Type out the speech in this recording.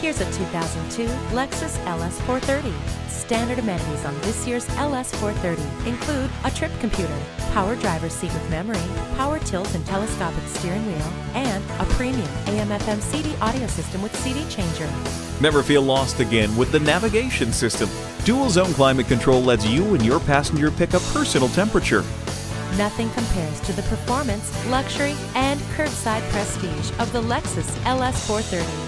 Here's a 2002 Lexus LS 430. Standard amenities on this year's LS 430 include a trip computer, power driver's seat with memory, power tilt and telescopic steering wheel, and a premium AM/FM CD audio system with CD changer. Never feel lost again with the navigation system. Dual zone climate control lets you and your passenger pick a personal temperature. Nothing compares to the performance, luxury, and curbside prestige of the Lexus LS 430.